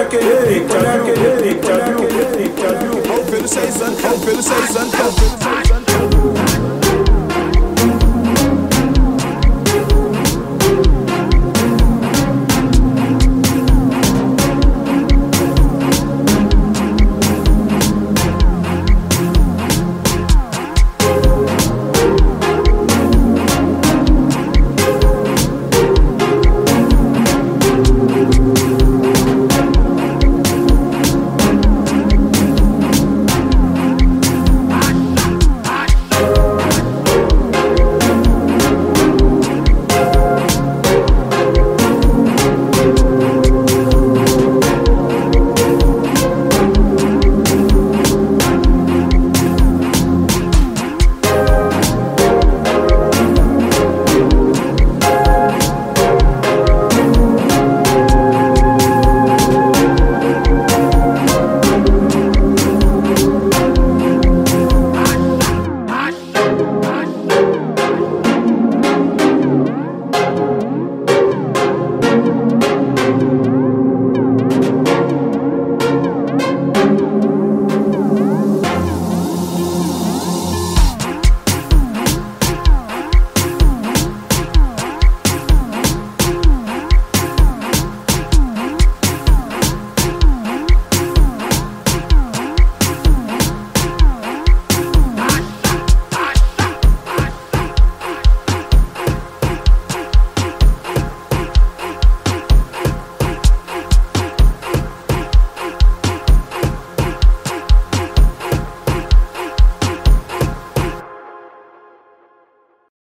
jack in the dick, jack in the the the. I'm say something.